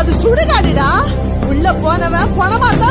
அது சுடுகாடுடா? உள்ள போனவன் பணமா தான்